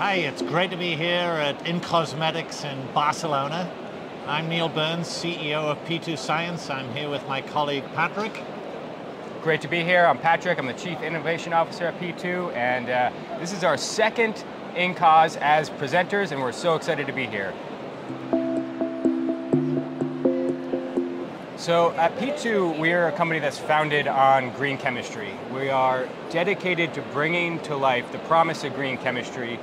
Hi, it's great to be here at In Cosmetics in Barcelona. I'm Neil Burns, CEO of P2 Science. I'm here with my colleague Patrick. Great to be here. I'm Patrick. I'm the Chief Innovation Officer at P2, and uh, this is our second InCos as presenters, and we're so excited to be here. So at P2, we are a company that's founded on green chemistry. We are dedicated to bringing to life the promise of green chemistry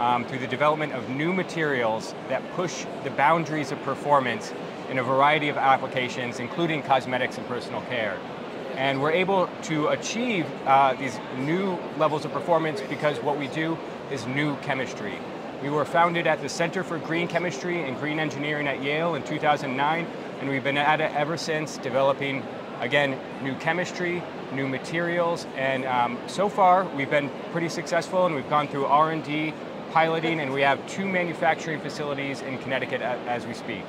um, through the development of new materials that push the boundaries of performance in a variety of applications, including cosmetics and personal care. And we're able to achieve uh, these new levels of performance because what we do is new chemistry. We were founded at the Center for Green Chemistry and Green Engineering at Yale in 2009, and we've been at it ever since, developing, again, new chemistry, new materials, and um, so far we've been pretty successful and we've gone through R&D, piloting, and we have two manufacturing facilities in Connecticut as we speak.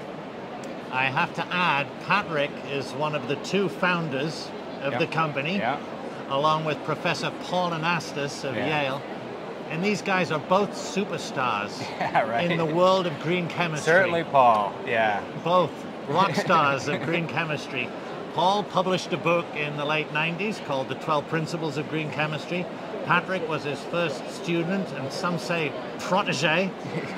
I have to add, Patrick is one of the two founders of yep. the company, yeah. along with Professor Paul Anastas of yeah. Yale. And these guys are both superstars yeah, right. in the world of green chemistry. Certainly Paul, yeah. Both rock stars of green chemistry. Paul published a book in the late 90s called The 12 Principles of Green Chemistry. Patrick was his first student and some say protege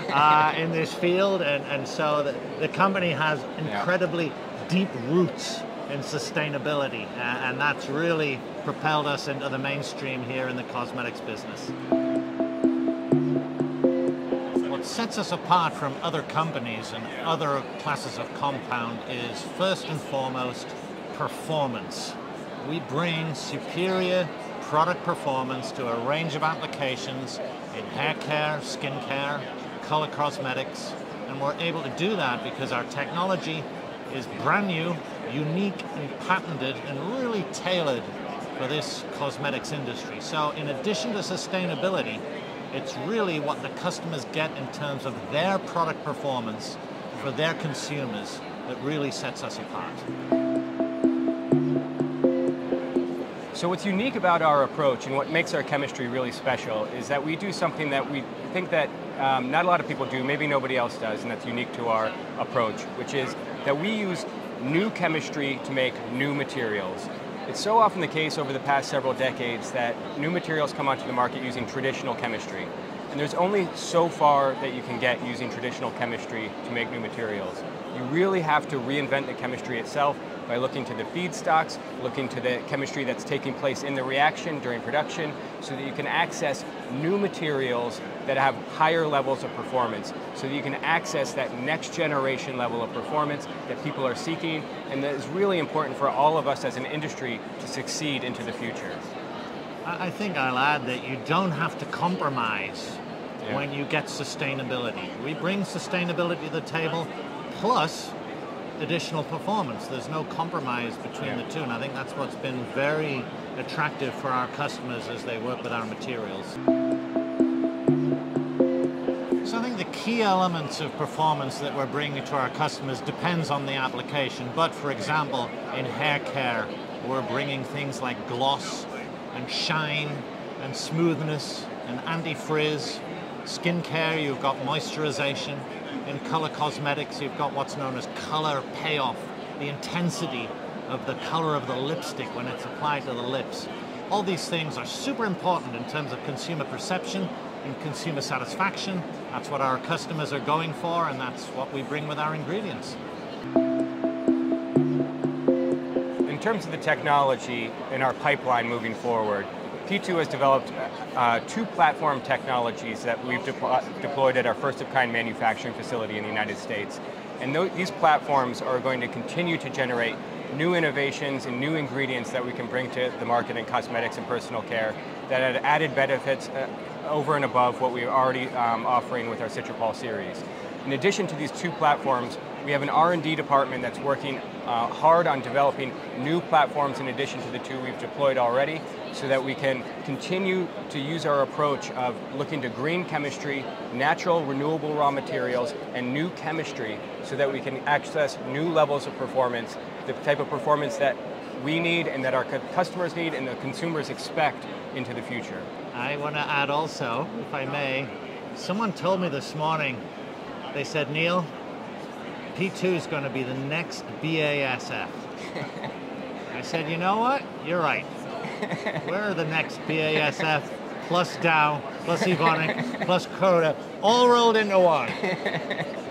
uh, in this field. And, and so the, the company has incredibly yeah. deep roots in sustainability. Uh, and that's really propelled us into the mainstream here in the cosmetics business What sets us apart from other companies and other classes of compound is first and foremost performance. We bring superior product performance to a range of applications in hair care, skin care, color cosmetics, and we're able to do that because our technology is brand new, unique and patented and really tailored for this cosmetics industry. So in addition to sustainability, it's really what the customers get in terms of their product performance for their consumers that really sets us apart. So what's unique about our approach and what makes our chemistry really special is that we do something that we think that um, not a lot of people do, maybe nobody else does, and that's unique to our approach, which is that we use new chemistry to make new materials. It's so often the case over the past several decades that new materials come onto the market using traditional chemistry. And there's only so far that you can get using traditional chemistry to make new materials. You really have to reinvent the chemistry itself by looking to the feedstocks, looking to the chemistry that's taking place in the reaction during production, so that you can access new materials that have higher levels of performance, so that you can access that next generation level of performance that people are seeking, and that is really important for all of us as an industry to succeed into the future. I think I'll add that you don't have to compromise yeah. when you get sustainability. We bring sustainability to the table, plus additional performance. There's no compromise between yeah. the two, and I think that's what's been very attractive for our customers as they work with our materials. So I think the key elements of performance that we're bringing to our customers depends on the application, but for example, in hair care, we're bringing things like gloss and shine and smoothness and anti-frizz. Skin care, you've got moisturization, in color cosmetics, you've got what's known as color payoff, the intensity of the color of the lipstick when it's applied to the lips. All these things are super important in terms of consumer perception and consumer satisfaction. That's what our customers are going for, and that's what we bring with our ingredients. Terms of the technology in our pipeline moving forward, P2 has developed uh, two platform technologies that we've deployed at our first-of-kind manufacturing facility in the United States. And th these platforms are going to continue to generate new innovations and new ingredients that we can bring to the market in cosmetics and personal care that add added benefits uh, over and above what we're already um, offering with our Citropol series. In addition to these two platforms, we have an R&D department that's working uh, hard on developing new platforms in addition to the two we've deployed already so that we can continue to use our approach of looking to green chemistry, natural renewable raw materials, and new chemistry so that we can access new levels of performance, the type of performance that we need and that our customers need and the consumers expect into the future. I want to add also, if I may, Someone told me this morning, they said, Neil, P2 is going to be the next BASF. I said, you know what? You're right. We're the next BASF plus Dow plus Evonik plus Croda all rolled into one.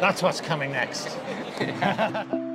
That's what's coming next.